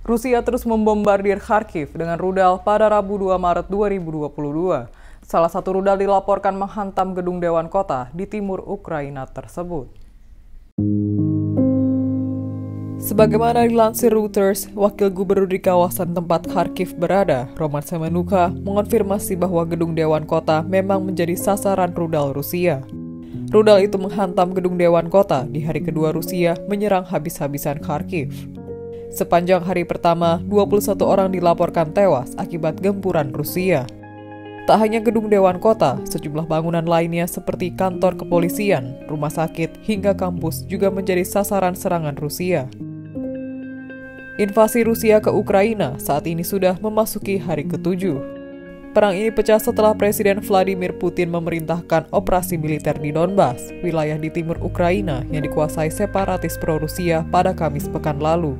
Rusia terus membombardir Kharkiv dengan rudal pada Rabu 2 Maret 2022. Salah satu rudal dilaporkan menghantam gedung Dewan Kota di timur Ukraina tersebut. Sebagaimana dilansir Reuters, wakil gubernur di kawasan tempat Kharkiv berada, Roman Semenuka, mengonfirmasi bahwa gedung Dewan Kota memang menjadi sasaran rudal Rusia. Rudal itu menghantam gedung Dewan Kota di hari kedua Rusia menyerang habis-habisan Kharkiv. Sepanjang hari pertama, 21 orang dilaporkan tewas akibat gempuran Rusia. Tak hanya gedung Dewan Kota, sejumlah bangunan lainnya seperti kantor kepolisian, rumah sakit, hingga kampus juga menjadi sasaran serangan Rusia. Invasi Rusia ke Ukraina saat ini sudah memasuki hari ketujuh. Perang ini pecah setelah Presiden Vladimir Putin memerintahkan operasi militer di Donbas, wilayah di timur Ukraina yang dikuasai separatis pro-Rusia pada Kamis pekan lalu.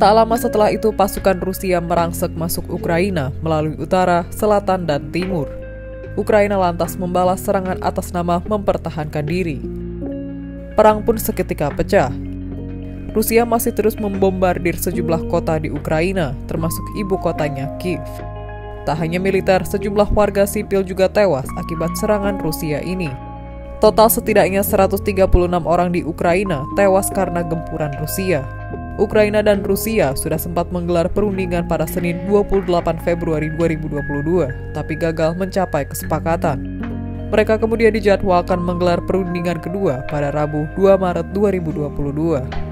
Tak lama setelah itu pasukan Rusia merangsek masuk Ukraina melalui utara, selatan, dan timur. Ukraina lantas membalas serangan atas nama mempertahankan diri. Perang pun seketika pecah. Rusia masih terus membombardir sejumlah kota di Ukraina, termasuk ibu kotanya Kiev. Tak hanya militer, sejumlah warga sipil juga tewas akibat serangan Rusia ini. Total setidaknya 136 orang di Ukraina tewas karena gempuran Rusia. Ukraina dan Rusia sudah sempat menggelar perundingan pada Senin 28 Februari 2022, tapi gagal mencapai kesepakatan. Mereka kemudian dijadwalkan menggelar perundingan kedua pada Rabu 2 Maret 2022.